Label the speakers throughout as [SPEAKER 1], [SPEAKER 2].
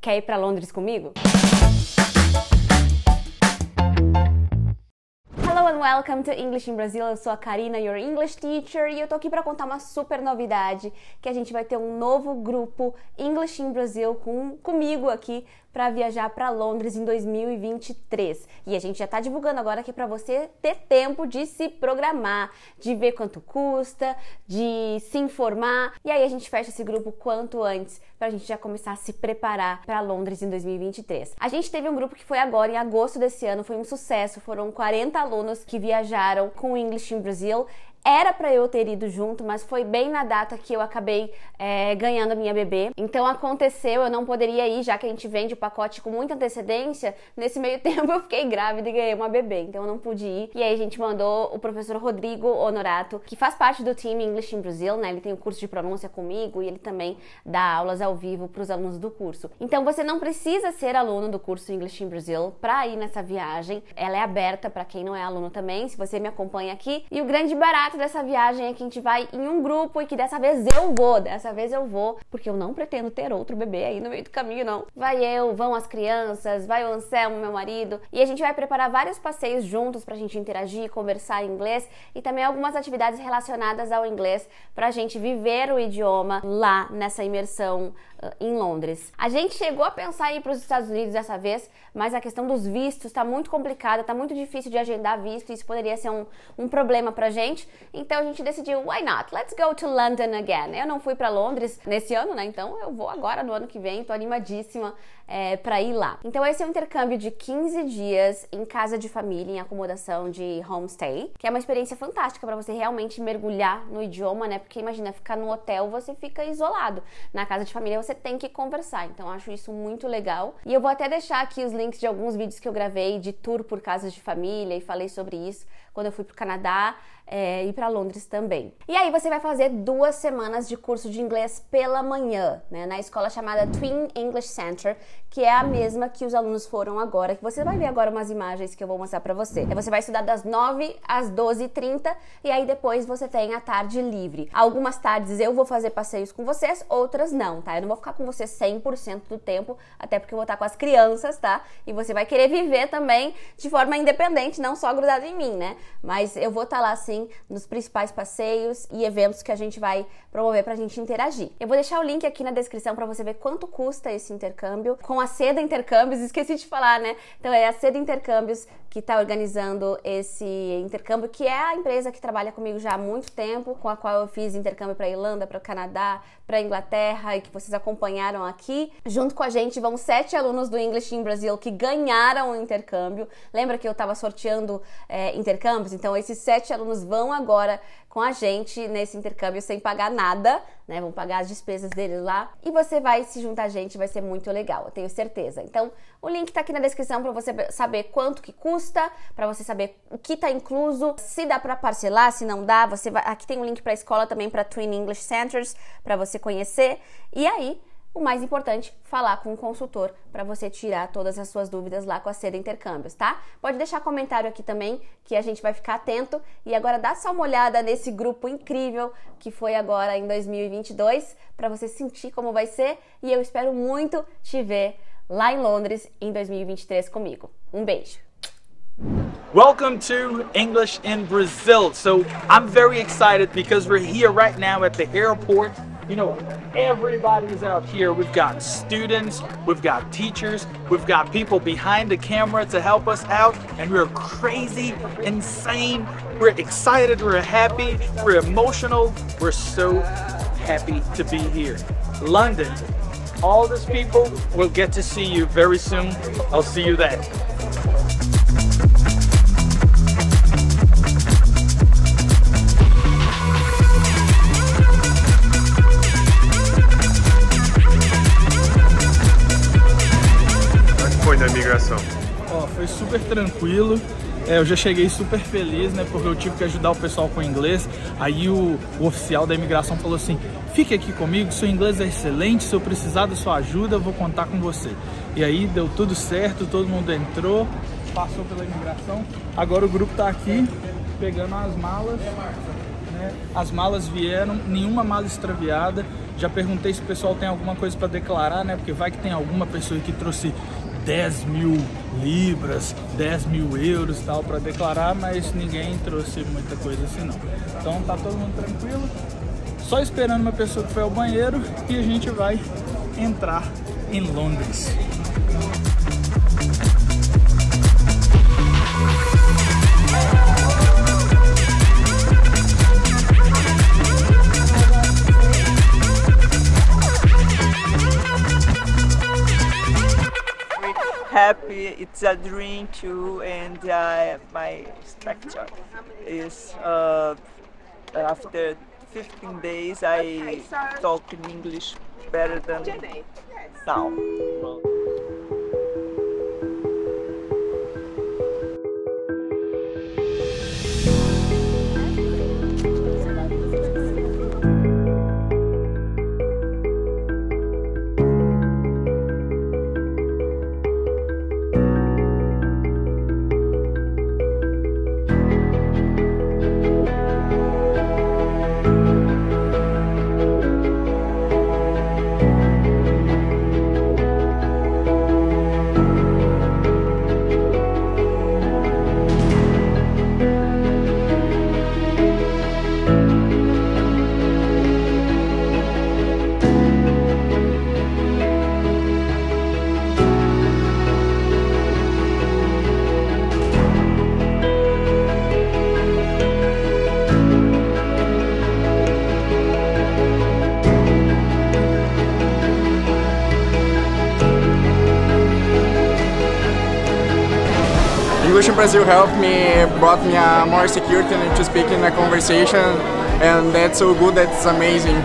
[SPEAKER 1] Quer ir para Londres comigo? Hello and welcome to English in Brazil. Eu sou a Karina, your English teacher, e eu tô aqui para contar uma super novidade, que a gente vai ter um novo grupo English in Brazil com comigo aqui para viajar para Londres em 2023. E a gente já está divulgando agora aqui para você ter tempo de se programar, de ver quanto custa, de se informar. E aí a gente fecha esse grupo quanto antes para a gente já começar a se preparar para Londres em 2023. A gente teve um grupo que foi agora em agosto desse ano, foi um sucesso. Foram 40 alunos que viajaram com o English in Brazil. Era para eu ter ido junto, mas foi bem na data que eu acabei é, ganhando a minha bebê. Então aconteceu, eu não poderia ir, já que a gente vende o pacote com muita antecedência. Nesse meio tempo eu fiquei grávida e ganhei uma bebê, então eu não pude ir. E aí a gente mandou o professor Rodrigo Honorato, que faz parte do time English in Brazil, né? Ele tem o um curso de pronúncia comigo e ele também dá aulas ao vivo para os alunos do curso. Então você não precisa ser aluno do curso English in Brazil para ir nessa viagem. Ela é aberta para quem não é aluno também, se você me acompanha aqui. E o grande barato dessa viagem é que a gente vai em um grupo e que dessa vez eu vou, dessa vez eu vou, porque eu não pretendo ter outro bebê aí no meio do caminho, não. Vai eu, vão as crianças, vai o Anselmo, meu marido, e a gente vai preparar vários passeios juntos pra gente interagir, conversar em inglês e também algumas atividades relacionadas ao inglês pra gente viver o idioma lá nessa imersão uh, em Londres. A gente chegou a pensar em ir para os Estados Unidos dessa vez, mas a questão dos vistos está muito complicada, está muito difícil de agendar visto, isso poderia ser um, um problema pra gente. Então a gente decidiu, why not? Let's go to London again. Eu não fui para Londres nesse ano, né? Então eu vou agora no ano que vem, tô animadíssima é, para ir lá. Então esse é um intercâmbio de 15 dias em casa de família, em acomodação de homestay, que é uma experiência fantástica para você realmente mergulhar no idioma, né? Porque imagina, ficar no hotel, você fica isolado. Na casa de família você tem que conversar. Então acho isso muito legal. E eu vou até deixar aqui os links de alguns vídeos que eu gravei de tour por casas de família e falei sobre isso quando eu fui pro Canadá é, e para Londres também. E aí você vai fazer duas semanas de curso de inglês pela manhã, né, na escola chamada Twin English Center, que é a mesma que os alunos foram agora, que você vai ver agora umas imagens que eu vou mostrar para você. Você vai estudar das 9 às 12h30 e aí depois você tem a tarde livre. Algumas tardes eu vou fazer passeios com vocês, outras não, tá? Eu não vou ficar com você 100% do tempo, até porque eu vou estar com as crianças, tá? E você vai querer viver também de forma independente, não só grudado em mim, né? Mas eu vou estar lá sim nos principais passeios e eventos que a gente vai promover pra gente interagir. Eu vou deixar o link aqui na descrição para você ver quanto custa esse intercâmbio com a Seda Intercâmbios, esqueci de falar, né? Então é a Seda Intercâmbios que está organizando esse intercâmbio, que é a empresa que trabalha comigo já há muito tempo, com a qual eu fiz intercâmbio para Irlanda, para o Canadá, para Inglaterra e que vocês acompanharam aqui. Junto com a gente vão sete alunos do English in Brazil que ganharam o intercâmbio. Lembra que eu estava sorteando é, intercâmbios? Então esses sete alunos vão agora com a gente nesse intercâmbio sem pagar nada, né? Vão pagar as despesas deles lá e você vai se juntar a gente, vai ser muito legal, eu tenho certeza. Então, o link tá aqui na descrição para você saber quanto que custa, para você saber o que tá incluso, se dá para parcelar, se não dá, você vai, aqui tem um link para a escola também para Twin English Centers para você conhecer. E aí, o mais importante, falar com o consultor para você tirar todas as suas dúvidas lá com a Seda Intercâmbios, tá? Pode deixar comentário aqui também que a gente vai ficar atento e agora dá só uma olhada nesse grupo incrível que foi agora em 2022 para você sentir como vai ser e eu espero muito te ver lá em Londres em 2023 comigo. Um beijo.
[SPEAKER 2] Welcome to English in Brazil. So I'm very excited because we're here right now at the airport You know, everybody's out here. We've got students, we've got teachers, we've got people behind the camera to help us out, and we're crazy, insane, we're excited, we're happy, we're emotional, we're so happy to be here. London, all these people will get to see you very soon. I'll see you there.
[SPEAKER 3] imigração?
[SPEAKER 4] Ó, foi super tranquilo. É, eu já cheguei super feliz, né? Porque eu tive que ajudar o pessoal com inglês. Aí o, o, oficial da imigração falou assim: fique aqui comigo, seu inglês é excelente. Se eu precisar da sua ajuda, eu vou contar com você. E aí deu tudo certo, todo mundo entrou, passou pela imigração. Agora o grupo tá aqui pegando as malas. Né? As malas vieram, nenhuma mala extraviada Já perguntei se o pessoal tem alguma coisa para declarar, né? Porque vai que tem alguma pessoa que trouxe 10 mil libras, 10 mil euros tal para declarar, mas ninguém trouxe muita coisa assim não. Então tá todo mundo tranquilo, só esperando uma pessoa que foi ao banheiro e a gente vai entrar em Londres.
[SPEAKER 3] Happy. It's a dream too, and uh, my structure is uh, after 15 days I talk in English better than now.
[SPEAKER 5] In Brazil helped me, brought me a more security to speak in a conversation and that's so good, that's amazing.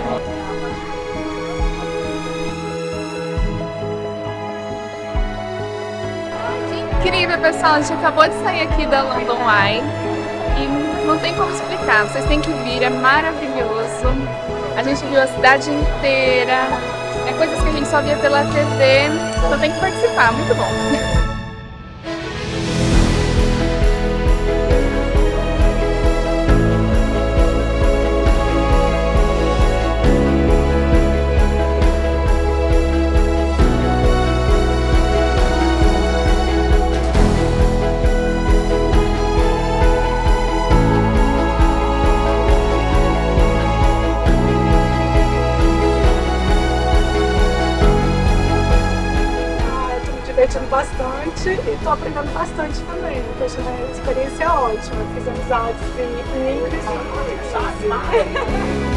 [SPEAKER 6] Incrível, pessoal. A gente acabou de sair aqui da London Eye e não tem como explicar. Vocês têm que vir, é maravilhoso. A gente viu a cidade inteira. É coisas que a gente só via pela TV. Então tem que participar, muito bom.
[SPEAKER 7] estou aprendendo bastante também. Então, a experiência é ótima. Fiz amizades em inglês.